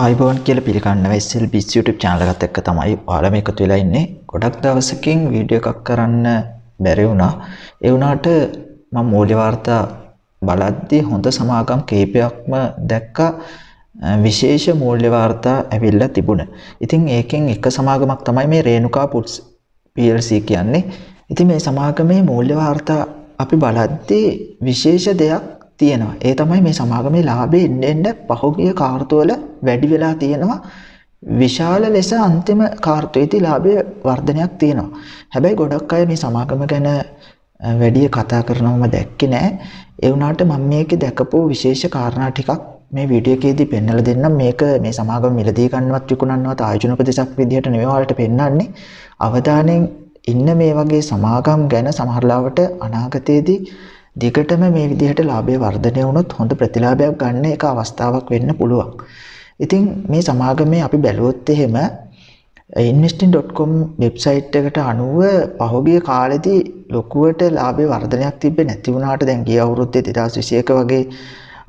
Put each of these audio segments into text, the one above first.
ආයිබෝන් කියලා පිළිගන්න වෙස්සල් බිස් YouTube channel එකත් එක්ක තමයි ඔයාලම එකතු වෙලා ඉන්නේ. ගොඩක් දවසකින් වීඩියෝ එකක් කරන්න බැරි වුණා. ඒ වුණාට මම මූල්‍ය වාර්තා බලද්දී හොඳ සමාගම් කීපයක්ම දැක්කා. විශේෂ මූල්‍ය වාර්තා ඇවිල්ලා තිබුණා. ඉතින් ඒකෙන් එක සමාගමක් තමයි මේ රේණුකා පුට්ස් PLC කියන්නේ. ඉතින් මේ සමාගමේ මූල්‍ය වාර්තා අපි බලද්දී විශේෂ දෙයක් තියෙනවා. ඒ තමයි මේ සමාගමේ ලාභේ එන්න එන්න පහුගිය කාර්තුවල වැඩි වෙලා තියෙනවා. විශාල ලෙස අන්තිම කාර්තුවේදී ලාභය වර්ධනයක් තියෙනවා. හැබැයි ගොඩක් අය මේ සමාගම ගැන වැඩි කතා කරනවම දැක්කේ නෑ. ඒ වුණාට මම මේකේ දැකපු විශේෂ කාරණා ටිකක් මේ වීඩියෝ එකේදී පෙන්වලා දෙන්නම්. මේක මේ සමාගම මිලදී ගන්නවත් විකුණන්නවත් ආයෝජන උපදේශක් විදිහට නෙවෙයි ඔයාලට පෙන්වන්නේ. අවධානයෙන් ඉන්න මේ වගේ සමාගම් ගැන සමහරලාවට අනාගතයේදී දිගටම මේ විදිහට ලාභය වර්ධනය වුණොත් හොඳ ප්‍රතිලාභයක් ගන්න එක අවස්ථාවක් වෙන්න පුළුවන්. ඉතින් මේ සමාගමේ අපි බැලුවොත් එහෙම investing.com වෙබ්සයිට් එකට අනුව පහුගිය කාලෙදී ලොකුවට ලාභේ වර්ධනයක් තිබ්බේ නැති වුණාට දැන් ගිය අවුරුද්දේ 2021 වගේ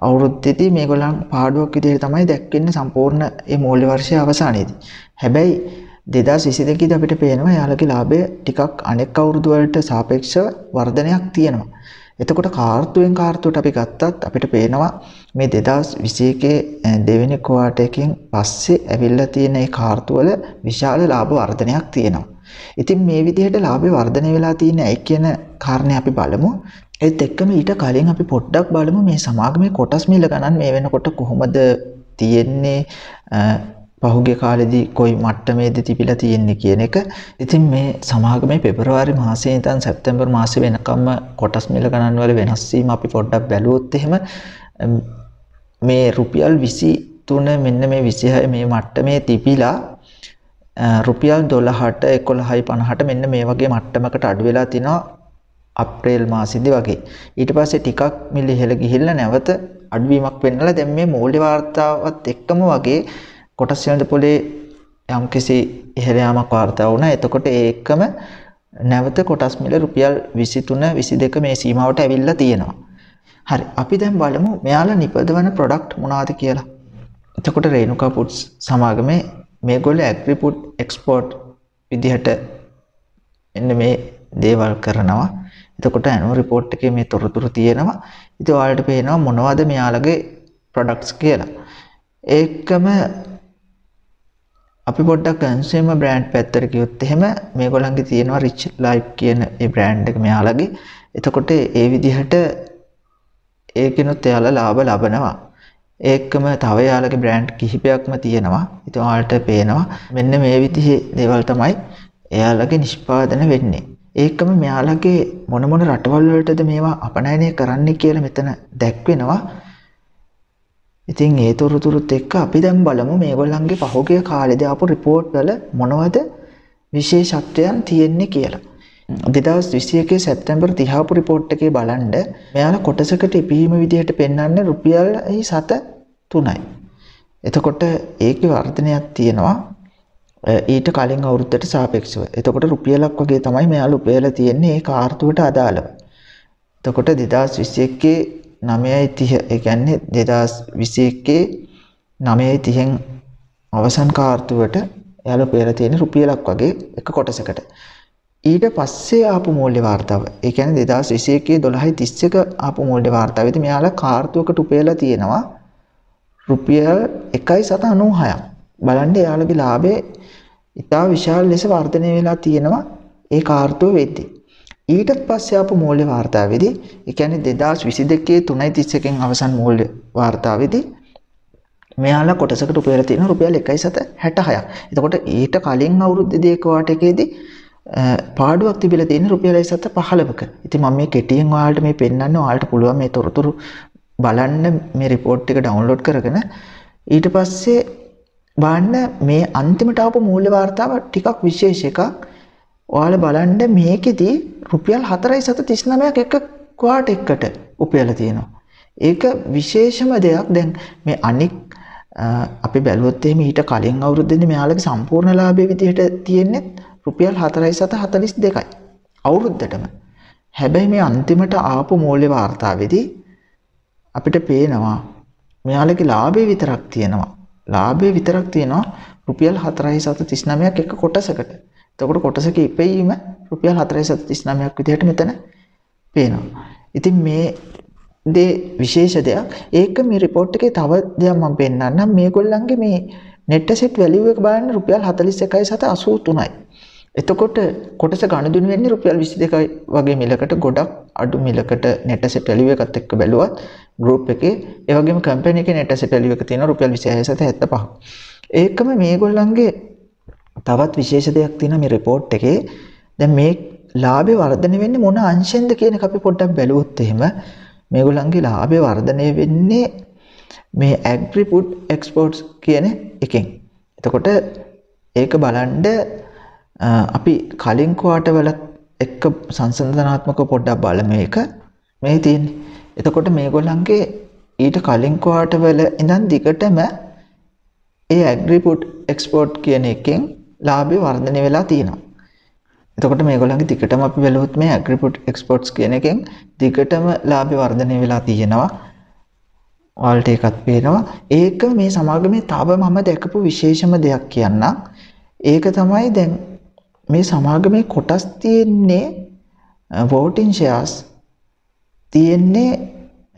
අවුරුද්දේදී මේගොල්ලන් පාඩුවක් විදිහට තමයි දැක්වෙන්නේ සම්පූර්ණ මේ මූල්‍ය වර්ෂයේ අවසානයේදී. හැබැයි 2022 දී අපිට පේනවා යාළගේ ලාභය ටිකක් අනෙක් අවුරුදු වලට සාපේක්ෂව වර්ධනයක් තියෙනවා. එතකොට කාර්තුවෙන් කාර්තුවට අපි ගත්තත් අපිට පේනවා මේ 2021 දෙවෙනි ක්වාටර් පස්සේ ඇවිල්ලා තියෙන මේ කාර්තුවල විශාල ලාභ වර්ධනයක් තියෙනවා. ඉතින් මේ විදිහට ලාභය වර්ධනය වෙලා තියෙන ඇයි කියන කාරණේ අපි බලමු. ඒත් එක්කම ඊට කලින් අපි පොඩ්ඩක් බලමු මේ සමාගමේ කොටස් මිල ගණන් මේ වෙනකොට කොහොමද තියෙන්නේ පහුගිය කාලෙදී කොයි මට්ටමේද තිබිලා තියෙන්නේ කියන එක. ඉතින් මේ සමාගමේ පෙබරවාරි මාසයේ ඉඳන් සැප්තැම්බර් මාසෙ වෙනකම්ම කොටස් මිල ගණන් වල වෙනස් වීම අපි පොඩ්ඩක් බැලුවොත් එහෙම මේ රුපියල් 23 මෙන්න මේ 26 මේ මට්ටමේ තිබිලා රුපියල් 12ට 11යි 50ට මෙන්න මේ වගේ මට්ටමකට අඩු වෙලා තිනවා අප්‍රේල් මාසෙදි වගේ. ඊට පස්සේ ටිකක් මිල ඉහළ ගිහිල්ලා නැවත අඩුවීමක් වෙන්නලා දැන් මේ මූල්‍ය වාර්තාවත් එක්කම වගේ කොටස් වෙළඳ පොලේ යම්කිසි ඉහළ යාමක් වාර්තා වුණා. එතකොට ඒකම නැවත කොටස් මිල රුපියල් 23 22 මේ සීමාවට ඇවිල්ලා තියෙනවා. හරි අපි දැන් බලමු මෙයාලා නිපදවන ප්‍රොඩක්ට් මොනවද කියලා. එතකොට රේණුකා පුට්ස් සමාගමේ මේගොල්ලෝ ඇග්‍රි පුට් එක්ස්පෝර්ට් විදිහට එන්න මේ දේවල් කරනවා. එතකොට ඇනුවල් රිපෝට් එකේ මේ තොරතුරු තියෙනවා. ඉතින් ඔයාලට පේනවා මොනවද මෙයාලගේ ප්‍රොඩක්ට්ස් කියලා. ඒකම අපි පොඩ්ඩක් කන්සියුමර් බ්‍රෑන්ඩ් පැත්තට ගියොත් එහෙම මේගොල්ලන්ගේ තියෙනවා රිච් ලයිෆ් කියන ඒ බ්‍රෑන්ඩ් එක මෙයාලගේ. එතකොට ඒ විදිහට ඒකිනුත් එයාලා ලාභ ලබනවා. ඒකම තව එයාලගේ බ්‍රෑන්ඩ් කිහිපයක්ම තියෙනවා. ඉතින් ඔයාලට පේනවා මෙන්න මේ විදිහේ දේවල් තමයි එයාලගේ නිෂ්පාදන වෙන්නේ. ඒකම මෙයාලගේ මොන මොන රටවල් වලටද මේවා අපනයනය කරන්න කියලා මෙතන දැක්වෙනවා. ඉතින් ඒ තොරතුරුත් එක්ක අපි දැන් බලමු මේගොල්ලන්ගේ පහුගිය කාලේදී ආපු රිපෝට් වල මොනවද විශේෂත්වයන් තියෙන්නේ කියලා. 2021 සැප්තැම්බර් 30 ආපු රිපෝට් එකේ බලන්න මෙයාලා කොටසකට ඉපීම විදිහට පෙන්වන්නේ රුපියල් 7 3යි. එතකොට ඒකේ වර්ධනයක් තියෙනවා ඊට කලින් අවුරුද්දට සාපේක්ෂව. එතකොට රුපියලක් වගේ තමයි මෙයාලා උපයලා තියෙන්නේ ඒ කාර්තුවට අදාළව. එතකොට 2021 9යි 30 ඒ කියන්නේ 2021 9යි 30න් අවසන් කාර්තුවට එයාලා පෙරලා තියෙන රුපියලක් වගේ එක කොටසකට. ඊට පස්සේ ආපු මූල්‍ය වාර්තාව. ඒ කියන්නේ 2021 12යි 31 ආපු මූල්‍ය වාර්තාවේදී මෙයාලා කාර්තුවකට උපයලා තියෙනවා රුපියල් 1.96ක්. බලන්න එයාලගේ ලාභය ඉතා විශාල ලෙස වර්ධනය වෙලා තියෙනවා ඒ කාර්තුව වෙද්දී. ඊටත් පස්සේ ආපු මූල්‍ය වාර්තාවේදී ඒ කියන්නේ 2022 3.31කින් අවසන් මූල්‍ය වාර්තාවේදී මෙයාලා කොටසකට උපයලා තියෙන රුපියල් 1.66ක්. එතකොට ඊට කලින් අවුරුද්දේ කවාටකේදී පාඩුවක් තිබිලා තියෙන රුපියල් 1.15ක. ඉතින් මම මේ කෙටියෙන් ඔයාලට මේ පෙන්වන්නේ ඔයාලට පුළුවන් මේ තොරතුරු බලන්න මේ report එක download කරගෙන ඊට පස්සේ බලන්න මේ අන්තිමට ආපු මූල්‍ය වාර්තාව ටිකක් විශේෂ එකක්. ඔයාලා බලන්න මේකෙදී රුපියල් 4.39ක් එක ක්වාට එකට උපයලා තියෙනවා. ඒක විශේෂම දෙයක්. දැන් මේ අනික් අපි බැලුවොත් එහෙම ඊට කලින් අවුරුද්දේදී මෙයාලගේ සම්පූර්ණ ලාභය විදිහට තියෙන්නේ රුපියල් 4.42යි. අවුරුද්දටම. හැබැයි මේ අන්තිමට ආපු මූල්‍ය වාර්තාවේදී අපිට පේනවා මෙයාලගේ ලාභය විතරක් තියෙනවා. ලාභය විතරක් තියෙනවා රුපියල් 4.39ක් එක කොටසකට. එතකොට කොටසක ඉපැයීම රුපියල් 4.39ක් විදිහට මෙතන පේනවා. ඉතින් මේ දේ විශේෂ දෙයක්. ඒක මේ report එකේ තව දෙයක් මම පෙන්නන්නම්. මේගොල්ලන්ගේ මේ net asset value එක බලන්න රුපියල් 41.83යි. එතකොට කොටස ගණදුණු වෙන්නේ රුපියල් 22 වගේ මිලකට ගොඩක් අඩු මිලකට net asset value එකත් එක්ක බැලුවත් group එකේ ඒ වගේම company එකේ net asset value එක තියෙනවා රුපියල් 26.75. ඒකම මේගොල්ලන්ගේ තවත් විශේෂ දෙයක් තියෙනවා මේ report එකේ. දැන් මේ ලාභය වර්ධනය වෙන්නේ මොන අංශෙන්ද කියන එක අපි පොඩ්ඩක් බැලුවොත් එහෙම මේගොල්ලන්ගේ ලාභය වර්ධනය වෙන්නේ මේ agri food exports කියන එකෙන්. එතකොට ඒක බලන්න අපි කලින් ක්වාටර් එක්ක සංසන්දනාත්මකව පොඩ්ඩක් බලමු මේක මේ තියෙන්නේ. එතකොට මේගොල්ලන්ගේ ඊට කලින් ක්වාටර් වල ඉඳන් දිගටම ඒ agri food export කියන එකෙන් ලාභය වර්ධනය වෙලා තියෙනවා. එතකොට මේගොල්ලන්ගේ දිගටම අපි බැලුවොත් මේ ඇග්‍රිපොට් එක්ස්පෝර්ට්ස් කියන එකෙන් දිගටම ලාභය වර්ධනය වෙලා තියෙනවා. ඔයාලට ඒකත් පේනවා. ඒක මේ සමාගමේ තව මම දැකපු විශේෂම දෙයක් කියන්නම්. ඒක තමයි දැන් මේ සමාගමේ කොටස් තියෙන්නේ voting shares තියෙන්නේ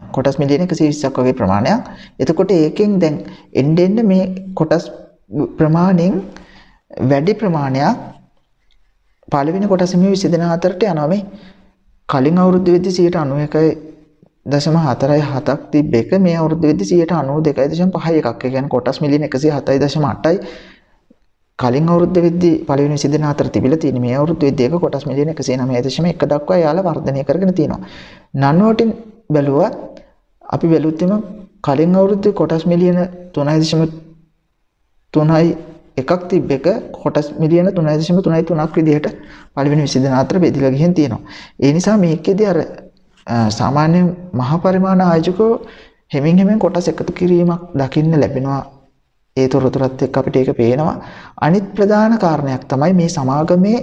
කොටස් මිලියන 120ක් වගේ ප්‍රමාණයක්. එතකොට ඒකෙන් දැන් එන්න එන්න මේ කොටස් ප්‍රමාණයෙන් වැඩි ප්‍රමාණයක් පළවෙනි කොටසෙම 24ට යනවා මේ කලින් අවුරුද්ද වෙද්දි 91.47ක් තිබ්බ එක මේ අවුරුද්ද වෙද්දි 92.5 එකක්. ඒ කියන්නේ කොටස් මිලියන 107.8යි කලින් අවුරුද්ද වෙද්දි පළවෙනි 24 තිබිලා තියෙන මේ අවුරුද්ද වෙද්දි ඒක කොටස් මිලියන 109.1 දක්වා යාලා වර්ධනය කරගෙන තියෙනවා. නන් වෝටින් බැලුවත් අපි බැලුත් එම කලින් අවුරුද්දේ කොටස් මිලියන 3.3යි එකක් තිබ්බ එක කොටස් මිලියන 3.3.3ක් විදිහට පළවෙනි 24 බෙදලා ගිහින් තියෙනවා. ඒ නිසා මේකෙදී අර සාමාන්‍ය මහ පරිමාණ ආයෝජකෝ හෙමින් හෙමින් කොටස් එකතු කිරීමක් දකින්න ලැබෙනවා. ඒ තොරතුරත් එක්ක අපිට ඒක පේනවා. අනිත් ප්‍රධාන කාරණයක් තමයි මේ සමාගමේ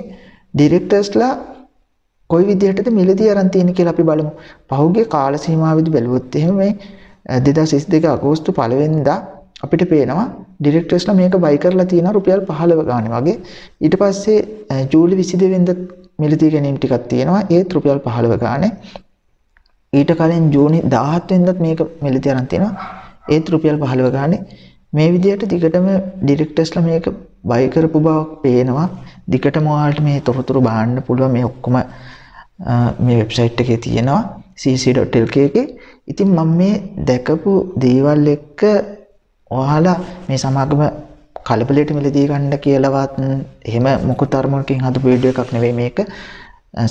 ඩිරෙක්ටර්ස්ලා කොයි විදිහටද මිලදී අරන් තියෙන්නේ කියලා අපි බලමු. පහුගිය කාල සීමාවෙදි බැලුවොත් එහෙම මේ 2022 අගෝස්තු 1 වෙනිදා අපිට පේනවා ඩිරෙක්ටර්ස්ලා මේක බයි කරලා තියෙනවා රුපියල් 15 ගානේ වගේ. ඊට පස්සේ ජූලි 22 වෙනිදා මිලදී ගැනීම ටිකක් තියෙනවා. ඒත් රුපියල් 15 ගානේ. ඊට කලින් ජූනි 17 වෙනිදාත් මේක මිලදී අරන් තියෙනවා. ඒත් රුපියල් 15 ගානේ. මේ විදිහට දිගටම ඩිරෙක්ටර්ස්ලා මේක බයි කරපු බවක් පේනවා. දිගටම ඔයාලට මේ තොරතුරු බලන්න පුළුවන් මේ ඔක්කොම මේ වෙබ්සයිට් එකේ තියෙනවා cc.lk එකේ. ඉතින් මම මේ දැකපු දේවල් එක්ක ඔයාලා මේ සමාගම කලබලයට මිලදී ගන්න කියලාවත් එහෙම මොකද අරමුණකින් හදපු වීඩියෝ එකක් නෙවෙයි මේක.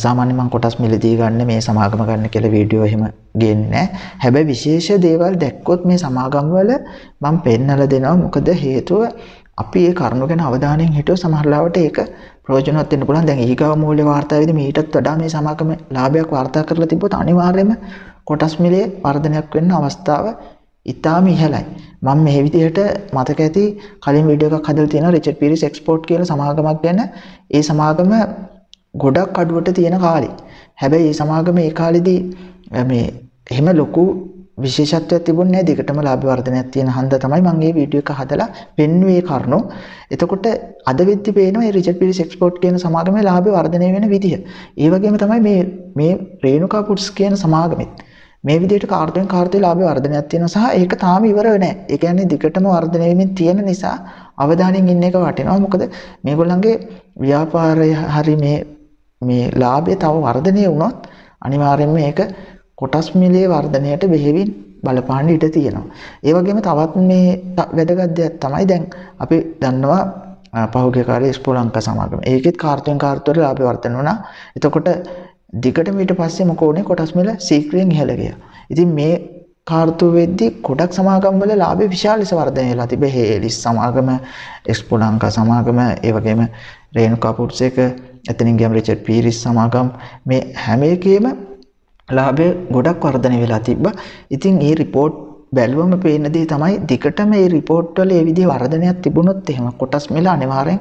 සාමාන්‍ය මම කොටස් මිලදී ගන්න මේ සමාගම ගන්න කියලා වීඩියෝ එහෙම ගේන්නේ නැහැ. හැබැයි විශේෂ දේවල් දැක්කොත් මේ සමාගම් වල මම පෙන්නලා දෙනවා. මොකද හේතුව අපි ඒ කරුණු ගැන අවධානයෙන් හිටියොත් සමහරවිට ඒක ප්‍රයෝජනවත් වෙන්න පුළුවන්. දැන් ඊගාව මූල්‍ය වාර්තාවේදී මීටත් වඩා මේ සමාගම ලාභයක් වාර්තා කරලා තිබ්බොත් අනිවාර්යයෙන්ම කොටස් මිලේ වර්ධනයක් වෙන්න අවස්ථාව ඉතාම ඉහළයි. මම මේ විදිහට මතක ඇති කලින් වීඩියෝ එකක් හදලා තියෙනවා රිචඩ් පීරිස් එක්ස්පෝර්ට් කියලා සමාගමක් ගැන. ඒ සමාගම ගොඩක් අඩුවට තියෙන කාලේ. හැබැයි මේ සමාගම ඒ කාලෙදී මේ එහෙම ලොකු විශේෂත්වයක් තිබුණේ නැහැ. දෙකටම ලාභ වර්ධනයක් තියෙන හන්ද තමයි මම මේ වීඩියෝ එක හදලා පෙන්වුවේ කරුණු. එතකොට අද වෙද්දි පේනවා මේ රිචඩ් පීරිස් එක්ස්පෝර්ට් කියන සමාගමේ ලාභ වර්ධනය වෙන විදිහ. ඒ වගේම තමයි මේ මේ රේණුකා පුට්ස් කියන සමාගමෙත් මේ විදිහට කාර්තුවෙන් කාර්තුවේ ලාභ වර්ධනයක් තියෙනවා සහ ඒක තාම ඉවර නැහැ. ඒ කියන්නේ දිගටම වර්ධනය වෙමින් තියෙන නිසා අවධානයෙන් ඉන්න එක වටිනවා. මොකද මේගොල්ලන්ගේ ව්‍යාපාරය හරි මේ මේ ලාභය තව වර්ධනය වුණොත් අනිවාර්යයෙන්ම මේක කොටස් මිලයේ වර්ධනයට බෙහෙවින් බලපාන්න ඉඩ තියෙනවා. ඒ වගේම තවත් මේ වැදගත් දෙයක් තමයි දැන් අපි දන්නවා පහුගිය කාලේ ස්පෝ ලංකා සමාගම. ඒකෙත් කාර්තුවෙන් කාර්තුවල ලාභ වර්ධන වුණා. එතකොට දිගටම ඊට පස්සේ මොකෝ උනේ කොටස් මිල සීක්‍රියෙන් ඉහළ ගියා. ඉතින් මේ කාර්තුව වෙද්දී ගොඩක් සමාගම් වල ලාභය විශාල ලෙස වර්ධනය වෙලා තිබේ. හේලිස් සමාගම, එක්ස්පෝ ලංකා සමාගම, ඒ වගේම රේණුකා පුරුෂේක, එතනින් ගියම රිචඩ් පීරිස් සමාගම් මේ හැම එකේම ලාභය ගොඩක් වර්ධනය වෙලා තිබ්බා. ඉතින් මේ report බැලුවම පේන දේ තමයි දිගටම මේ report වල මේ විදිහේ වර්ධනයක් තිබුණොත් එහෙම කොටස් මිල අනිවාර්යෙන්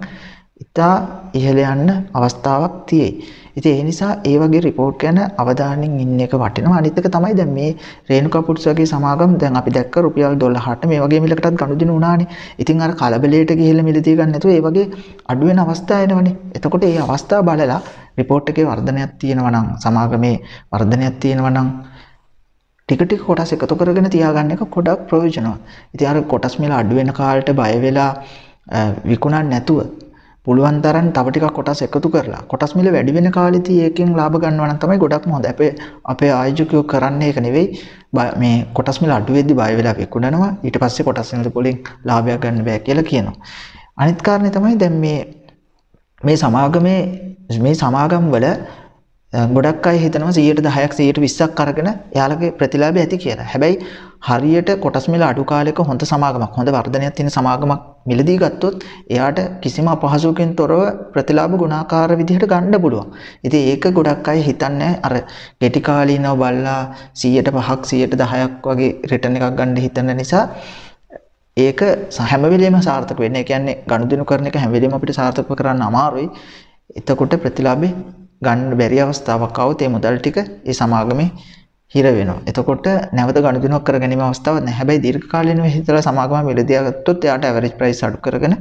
ඉතා ඉහළ යන්න අවස්ථාවක් තියෙයි. ඉතින් ඒ නිසා ඒ වගේ රිපෝට් ගැන අවධානයෙන් ඉන්න එක වටිනවා. අනිත් එක තමයි දැන් මේ රේණුකා පුට්ස් වගේ සමාගම් දැන් අපි දැක්ක රුපියල් 12ට මේ වගේ මිලකටත් ගනුදෙනු වුණානේ. ඉතින් අර කලබලයට ගිහිල්ලා මිලදී ගන්න නැතුව ඒ වගේ අඩු වෙන අවස්ථා එනවනේ. එතකොට ඒ අවස්ථාව බලලා රිපෝට් එකේ වර්ධනයක් තියෙනවා නම් සමාගමේ වර්ධනයක් තියෙනවා නම් ටික ටික කොටස් එකතු කරගෙන තියාගන්න එක ගොඩක් ප්‍රයෝජනවත්. ඉතින් අර කොටස් මිල අඩු වෙන කාලට බය වෙලා විකුණන්න නැතුව පුළුවන් තරම් තව ටිකක් කොටස් එකතු කරලා කොටස් මිල වැඩි වෙන කාලෙදී ඒකෙන් ලාභ ගන්නවා නම් තමයි ගොඩක්ම හොඳ. අපේ අපේ ආයෝජකයෝ කරන්නේ ඒක නෙවෙයි. මේ කොටස් මිල අඩු වෙද්දි බය වෙලා විකුණනවා. ඊට පස්සේ කොටස් මිල වලින් ලාභයක් ගන්න බෑ කියලා කියනවා. අනිත් කාරණේ තමයි දැන් මේ මේ සමාගමේ මේ සමාගම් වල ගොඩක් අය හිතනවා 110ක් 120ක් අරගෙන එයාලගේ ප්‍රතිලාභය ඇති කියලා. හැබැයි හරියට කොටස් මිල අඩු කාලයක හොඳ සමාගමක් හොඳ වර්ධනයක් තියෙන සමාගමක් මිලදී ගත්තොත් එයාට කිසිම අපහසුවකින් තොරව ප්‍රතිලාභ ගුණාකාර විදිහට ගන්න පුළුවන්. ඉතින් ඒක ගොඩක් අය හිතන්නේ අර කෙටි කාලීනව බලලා 100ට 5ක් 110ක් වගේ රිටර්න් එකක් ගන්න හිතන නිසා ඒක හැම වෙලෙම සාර්ථක වෙන්නේ. ඒ කියන්නේ ගනුදෙනු කරන එක හැම වෙලෙම අපිට සාර්ථකව කරන්න අමාරුයි. එතකොට ප්‍රතිලාභේ ගන්න බැරි අවස්ථාවක් આવුත් ඒ මුදල් ටික ඒ සමාගමේ හිර වෙනවා. එතකොට නැවත ගනුදෙනුවක් කර ගැනීම අවස්ථාවක් නැහැ. හැබැයි දීර්ඝ කාලීනව හිතලා සමාගම මිලදී ගත්තොත් එයාට ඇවරේජ් ප්‍රයිස් අඩු කරගෙන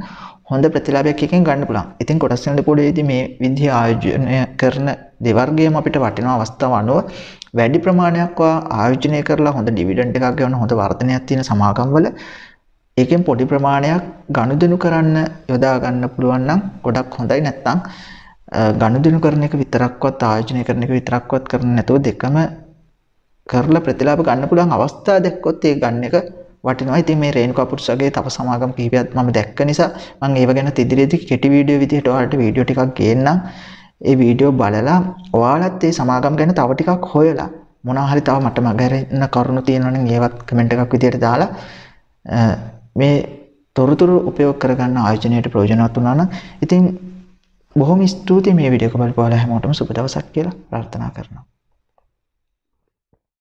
හොඳ ප්‍රතිලාභයක් එකෙන් ගන්න පුළුවන්. ඉතින් කොටස් වෙන පොඩේදී මේ විදිහ ආයෝජනය කරන දෙවර්ගයම අපිට වටින අවස්ථාව අනුව වැඩි ප්‍රමාණයක් ආයෝජනය කරලා හොඳ ඩිවිඩන්ඩ් එකක් ගෙවන හොඳ වර්ධනයක් තියෙන සමාගම් වල ඒකෙන් පොඩි ප්‍රමාණයක් ගනුදෙනු කරන්න යොදා ගන්න පුළුවන් නම් ගොඩක් හොඳයි නැත්නම් ගනුදෙනු කරන එක විතරක්වත් ආයෝජනය කරන එක විතරක්වත් කරන්නේ නැතුව දෙකම කරලා ප්‍රතිලාභ ගන්න පුළුවන් අවස්ථා දැක්කොත් ඒ ගන්න එක වටිනවා. ඉතින් මේ රේණුකා පුරුෂ වගේ තව සමාගම් කිහිපයක් මම දැක්ක නිසා මම ඒව ගැන ඉදිරියේදී කෙටි වීඩියෝ විදිහට ඔයාලට වීඩියෝ ටිකක් ගේන්නම්. ඒ වීඩියෝ බලලා ඔයාලත් මේ සමාගම් ගැන තව ටිකක් හොයලා මොනවා හරි තව මට මගහැරෙන්න කරුණු තියෙනවා නම් ඒවත් කමෙන්ට් එකක් විදිහට දාලා මේ තොරතුරු උපයෝග කරගන්න ආයෝජනයට ප්‍රයෝජනවත් වුණා නම් ඉතින් බොහොම ස්තුතියි මේ වීඩියෝ එක බලපුවාලා හැමෝටම සුබ දවසක් කියලා ප්‍රාර්ථනා කරනවා.